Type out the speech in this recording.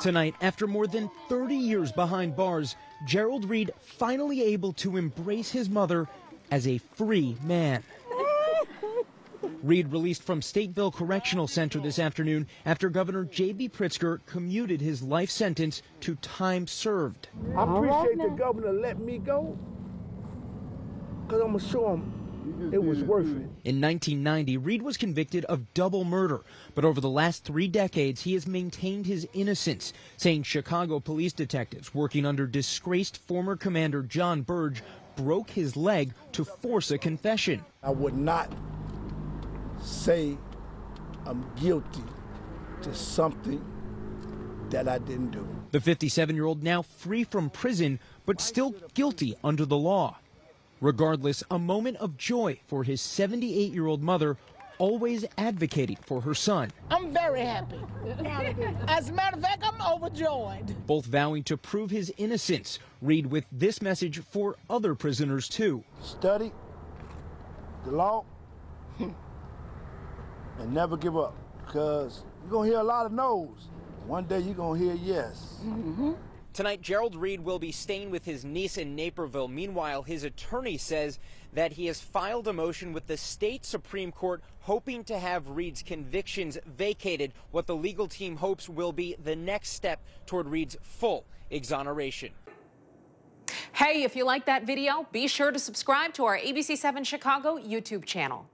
Tonight, after more than 30 years behind bars, Gerald Reed finally able to embrace his mother as a free man. Reed released from Stateville Correctional Center this afternoon after Governor J.B. Pritzker commuted his life sentence to time served. I appreciate the governor letting me go because I'm going to show him it was mm-hmm. worth it. In 1990, Reed was convicted of double murder, but over the last three decades, he has maintained his innocence, saying Chicago police detectives working under disgraced former commander Jon Burge broke his leg to force a confession. I would not say I'm guilty to something that I didn't do. The 57 year old now free from prison, but still guilty under the law. Regardless, a moment of joy for his 78 year old mother, always advocating for her son. I'm very happy. As a matter of fact, I'm overjoyed. Both vowing to prove his innocence. Reed with this message for other prisoners, too. Study the law and never give up because you're going to hear a lot of no's. One day you're going to hear yes. Mm-hmm. Tonight, Gerald Reed will be staying with his niece in Naperville. Meanwhile, his attorney says that he has filed a motion with the state Supreme Court hoping to have Reed's convictions vacated, what the legal team hopes will be the next step toward Reed's full exoneration. Hey, if you like that video, be sure to subscribe to our ABC7 Chicago YouTube channel.